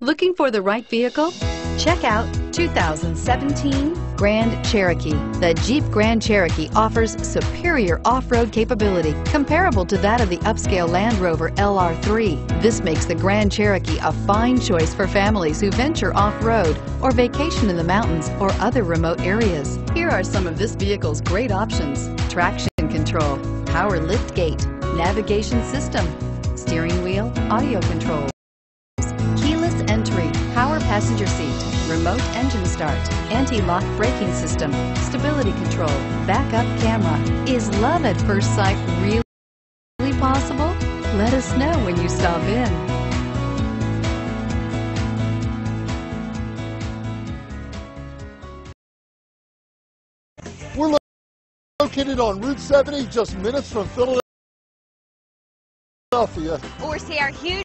Looking for the right vehicle? Check out 2017 Grand Cherokee. The Jeep Grand Cherokee offers superior off-road capability comparable to that of the upscale Land Rover LR3. This makes the Grand Cherokee a fine choice for families who venture off-road or vacation in the mountains or other remote areas. Here are some of this vehicle's great options. Traction control, power lift gate, navigation system, steering wheel, audio entry, power passenger seat, remote engine start, anti-lock braking system, stability control, backup camera. Is love at first sight really, really possible? Let us know when you stop in. We're located on Route 70, just minutes from Philadelphia. Or see our huge